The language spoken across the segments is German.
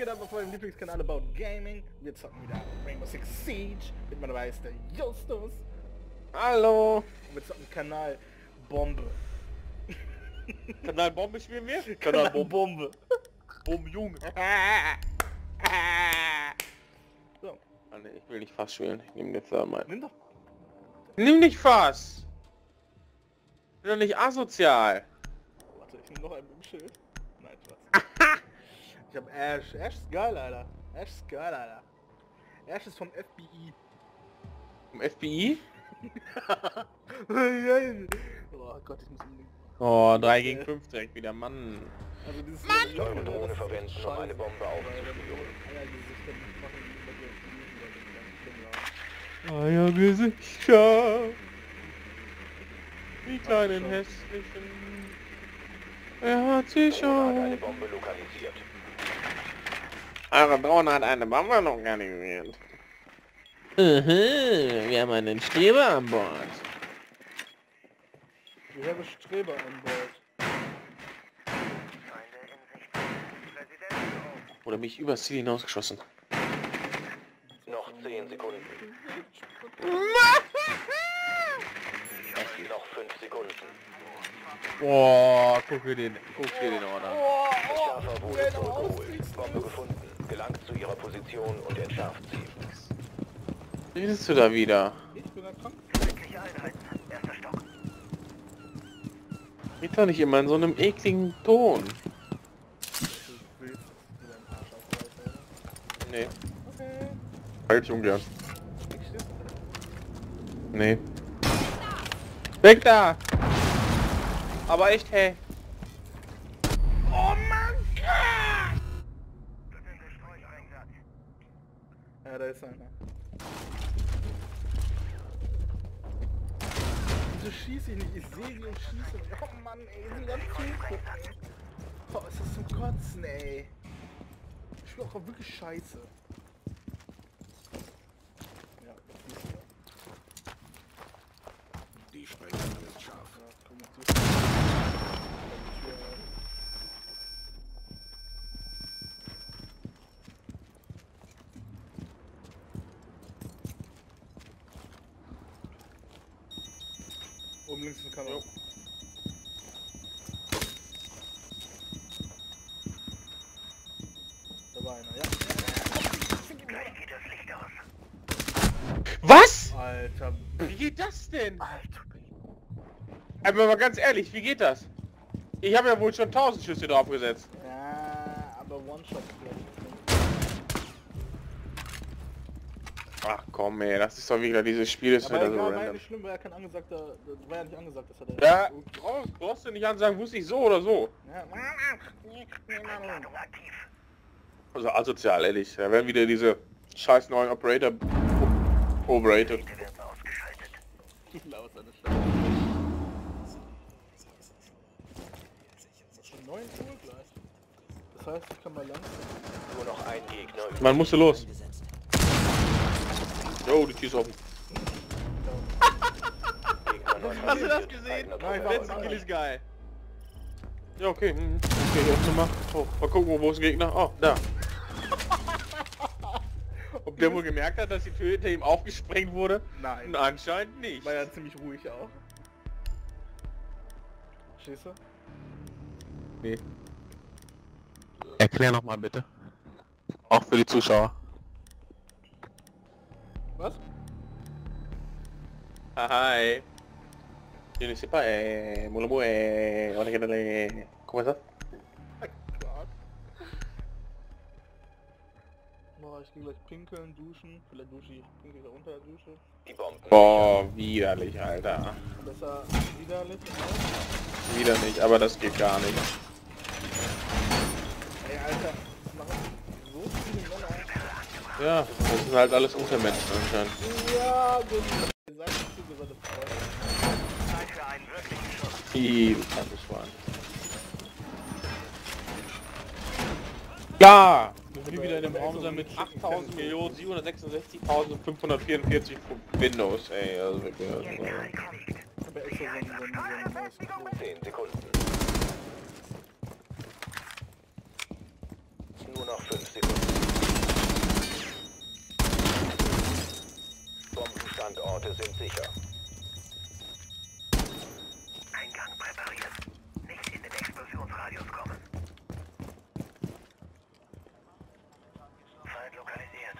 geht ab auf eurem Lieblingskanal About Gaming. Wir zocken wieder Rainbow Six Siege. Mit meiner dabei ist der Justus. Hallo! Und wir zocken Kanal Bombe. Kanal Bombe spielen wir? Kanal Bombe. Bombenjunge. So, Ah, nee, ich will nicht Fass spielen. Ich nehme den Thermite. nimm doch. Nimm nicht Fass! Ich bin doch nicht asozial. Warte, ich nehm noch einen mit dem Schild. Ich hab Ash. Ash ist geil, Alter. Ash ist geil, Alter. Ash ist vom FBI. Vom FBI? oh Gott, ich muss unbedingt... Oh, 3 gegen 5 direkt wieder, Mann. Also dieses Eure Drohne verwenden, um eine Bombe aufzuspüren. Eiergesichter. Die kleinen hässlichen. Er hat sich hat eine schon. Bombe lokalisiert. Eure Drohne hat eine Bombe lokalisiert. Mhm, wir haben einen Streber an Bord. Wir haben Streber an Bord. Oder mich übers Ziel hinausgeschossen. Noch 10 Sekunden. Noch 5 Sekunden. Boah, guck dir den, guck dir den Order. Der Schärfer Gelangt zu ihrer Position und entschärft sie. Redest du da wieder? Ich bin erkrankt. Red doch nicht immer in so einem ekligen Ton. Nee. Okay. Halt ich ungern. Nee. Weg da! Aber echt, hey. Oh mein Gott! Ja, da ist einer. Wieso schieße ich nicht? Ich sehe die und schieße nicht. Oh Mann, ey, die sind ganz zugucken. Oh, ist das zum Kotzen, ey. Ich spiele auch wirklich scheiße. Ja, das ist ja. Die Sprengladung ist scharf. Ja, komm jetzt durch. Oben links ist ein Kanal. Da war einer, ja. Was? Alter, Wie geht das denn? Alter. Aber mal ganz ehrlich, wie geht das? Ich habe ja wohl schon 1000 Schüsse draufgesetzt. Ja, aber One-Shot vielleicht. Ach komm ey, das ist doch wieder dieses Spiel, ist Aber wieder so ja random. nicht schlimm, war ja kein angesagter, das war ja nicht angesagt, dass er da Ja, brauchst, brauchst du nicht ansagen, wusste ich so oder so. Ja. Also asozial, ehrlich. Da werden wieder diese scheiß neuen Operator overrated. Laut seine Stimme. Schon 9 Uhr gleich. Das heißt, ich kann mal langsam. Nur noch ein Gegner. Man musste los. Jo, die Tür ist offen. Hast du das gesehen? Nein, warum? Kill ist geil. Ja, okay. hm, Okay, jetzt nochmal. Oh, mal gucken, wo ist der Gegner? Oh, da. Ob der wohl gemerkt hat, dass die Tür hinter ihm aufgesprengt wurde? Nein. Anscheinend nicht. War ja ziemlich ruhig auch. Stehst du? Nee. Erklär noch mal bitte. Auch für die Zuschauer. Was? Ah, Hi. Je ne mon amour, eh, on est dans Comment ça? Klar. Boah, ich geh gleich pinkeln, duschen. Vielleicht dusche ich, pinkel ich unter der Dusche. Die Bomben. Boah, widerlich, Alter. Besser widerlich. Auch. Wieder nicht, aber das geht gar nicht. Ey, Alter, Ja, das sind halt alles Untermenschen anscheinend. Ja. Sag nicht zu, seine Freunde. Ih, du krankes Schwein. Ja! Wir sind wieder in dem Raum sein mit 8.766.544 Windows, ey. Also wirklich. Also, Ich hab ja extra so ein, so ein, so ein neues Mikro. 10 Sekunden. Nur noch 5 Sekunden. Standorte sind sicher. Eingang präpariert. Nicht in den Explosionsradius kommen. Feind lokalisiert.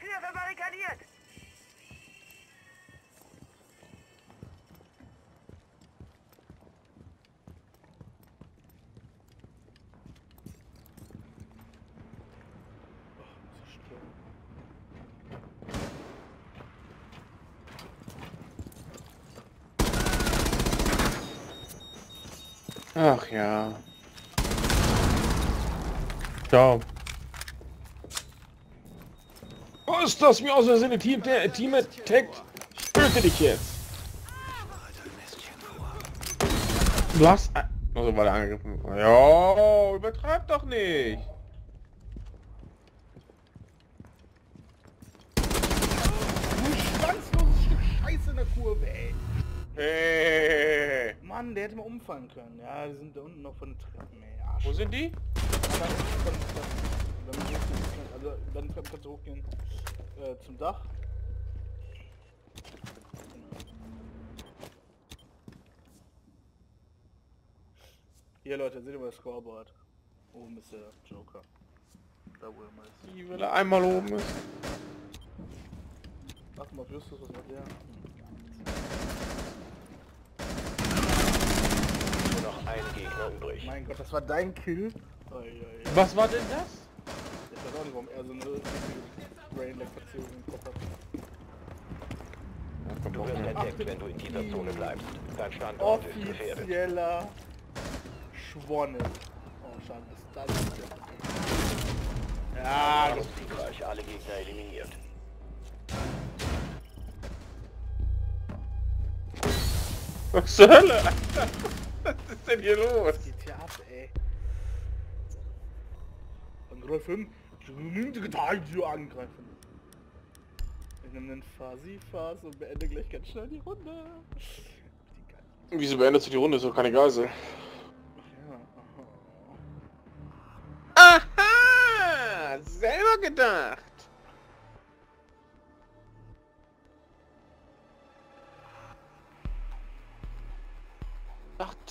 Tür verbarrikadiert! Ach ja. Ciao. Was ist das mir aus Versehen Team, Team attackt? Ich töte dich jetzt. Du hast... Also war der angegriffen. Ja, übertreib doch nicht. Du schwanzloses Stück Scheiße in der Kurve, ey. Hey. Mann, der hätte mal umfallen können. Ja, die sind da unten noch von den Treppen, ey. Arsch. Wo sind die? Da ist von den Treppen. Wenn man hochgeht, also den Treppen kannst du hochgehen äh, zum Dach. Hier Leute, seht ihr mal das Scoreboard? Oben ist der Joker. Da wo er mal ist. Die, weil er einmal oben ist. Acht mal Justus, was macht der? Nur noch ein Gegner übrig. Mein Gott, das war dein Kill? Oi, oi, oi. Was war denn das? Ich weiß auch nicht, warum er so eine Brain-Lag-Verzögerung im Kopf hat. Ja, Du wirst entdeckt, wenn du in dieser Zone bleibst. Dein Standort ist gefährdet. Offizieller Schwonne. Oh, schade, das das ist der. Ja, Du hast siegreich alle Gegner eliminiert. Was zur Hölle, Alter? Was ist denn hier los? geht hier ab, ey. Geteilt hier angreifen. Ich nehme den Fasi-Fas und beende gleich ganz schnell die Runde. Die. Wieso beendest du die Runde? Ist doch keine Geisel. Ach ja, aha. Aha! Selber gedacht!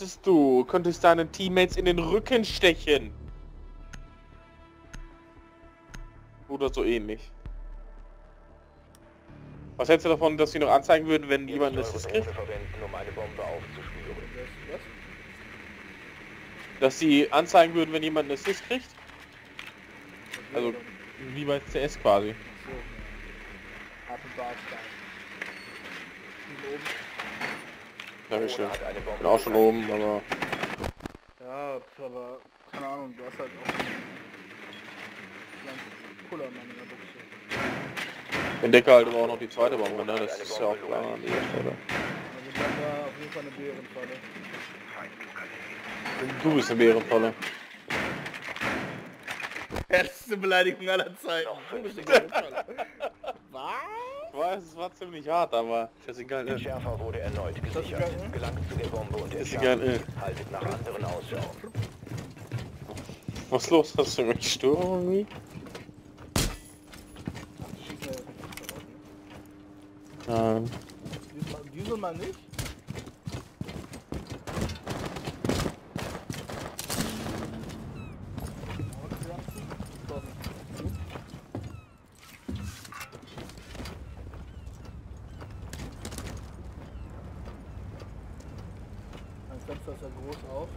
Dachtest du, könntest deinen Teammates in den Rücken stechen? Oder so ähnlich. Was hältst du davon, dass sie noch anzeigen würden, wenn Ihr jemand das verwenden, um? Dass sie anzeigen würden, wenn jemand einen Assist kriegt? Also, wie bei CS quasi. ja. Harte Barstein. Die sind oben. Dankeschön. Bin auch schon oben, aber... Ja, aber keine Ahnung, du hast halt auch einen kleinen Pullermann in der Buchse. Entdecke halt aber auch noch die zweite Bombe, ne? Das ist ja auch klar an dieser Stelle. Also dann da auf jeden Fall eine Bärenfalle. Du bist eine Bärenfalle. Erste Beleidigung aller Zeiten. Du bist eine Bärenfalle. Ich weiß, es war ziemlich hart, aber scheißegal, Der ne? Schärfer wurde erneut ist gesichert. egal, ne? Gelangt zu der Bombe und Ist entschärft egal, sie. Haltet nach anderen Ausschau. Was ist los? Hast du mich Störung irgendwie? Ne? Nein. Diesmal, diesmal nicht. Mein Fenster ist ja groß auf.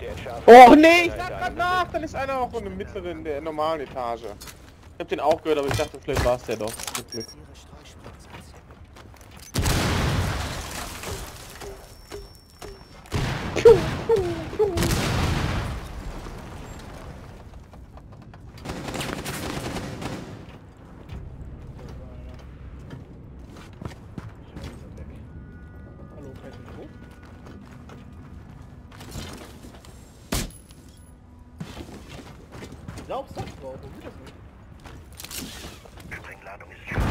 Der Entschärfer Oh nee, ich deinem grad nach, dann ist einer auch in der mittleren, der normalen Etage den auch gehört, aber ich dachte, vielleicht war es der doch. Mit Glück. Saubsack drauf, wie das nicht? Sprengladung ist schon.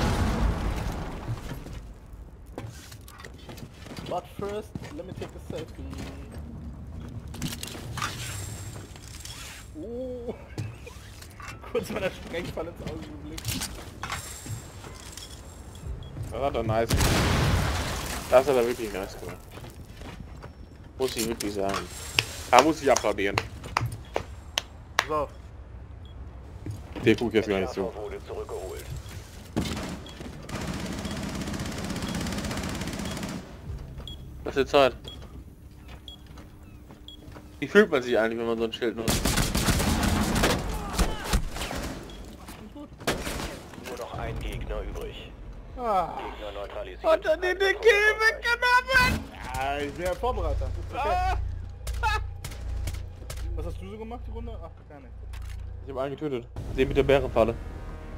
But first, let me take a selfie. Oh. Kurz mal der Sprengfall ins Auge geblickt. Das hat er nice. Das hat er wirklich nice gemacht. Muss ich wirklich sagen. Da muss ich applaudieren. Auf. Der guckt jetzt gar nicht zu. Entschärfer wurde zurückgeholt. Was ist die Zeit? Wie fühlt man sich eigentlich, wenn man so ein Schild nutzt? Nur noch ein Gegner übrig. Ah. Gegner neutralisiert. Hat er den den Kill weggenommen? Ja, ich bin ja Vorbereiter. Ist okay. Was hast du so gemacht, die Runde? Ach, gar nicht. Ich habe einen getötet. Den mit der Bärenfalle.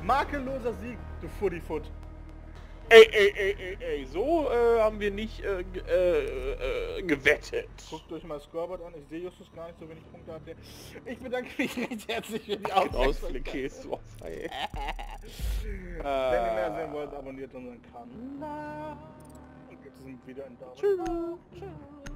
Makelloser Sieg, du Footy-Foot. Ey, ey, ey, ey, ey, so äh, haben wir nicht äh, äh, äh, gewettet. Guckt euch mal Scoreboard an. Ich sehe Justus gar nicht so wenig Punkte hat der. Ich bedanke mich recht herzlich für die Aufmerksamkeit. Wenn ihr mehr sehen wollt, abonniert unseren Kanal. Und gibt es ein Video in Daumen. Tschüss. Tschüss.